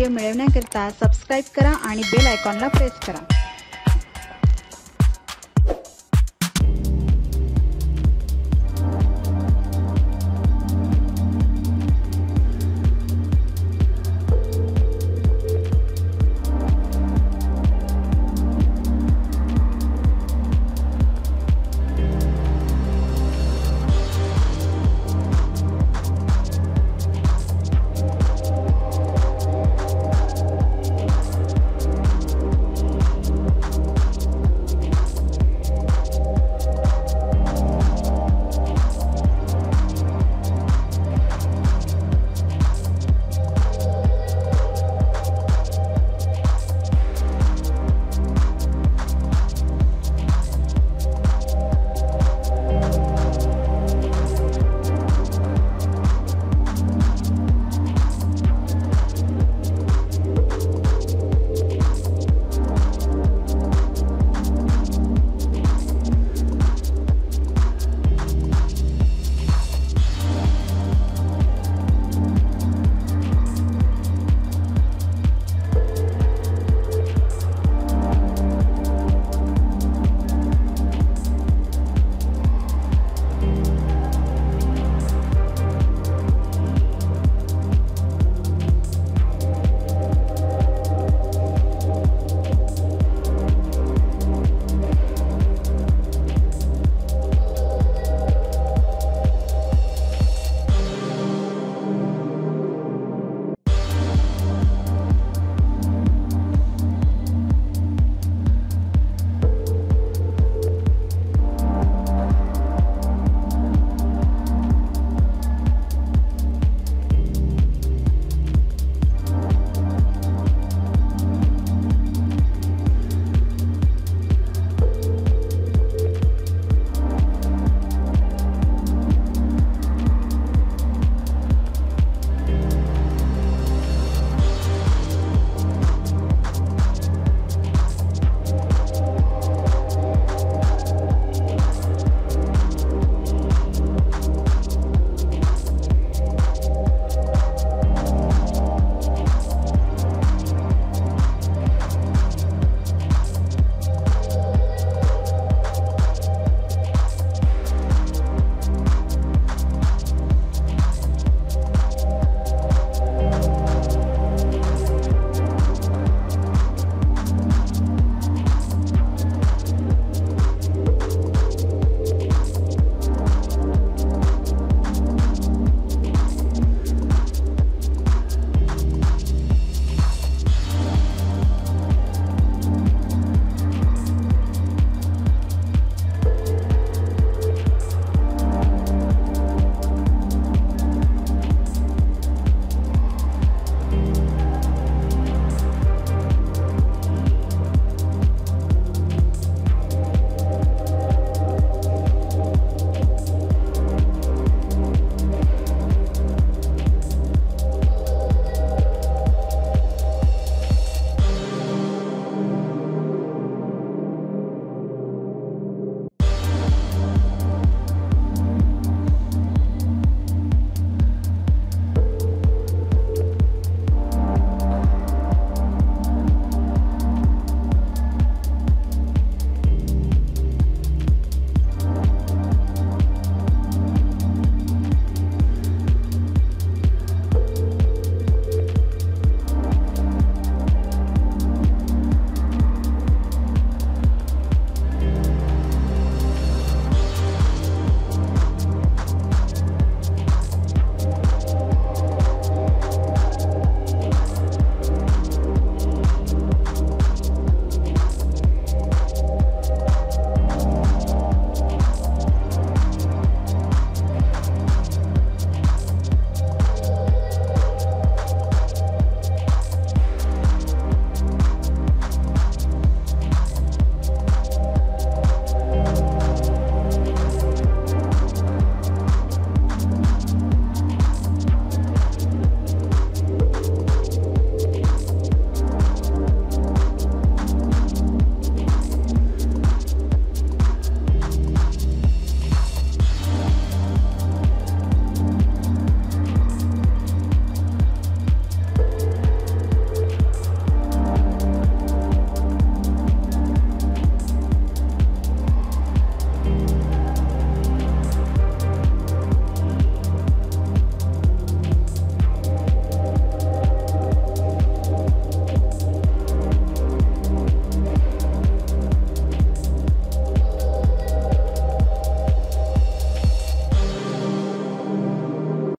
Video मिळवण्याकरिता subscribe करा आणि बेल आयकॉनला प्रेस करा.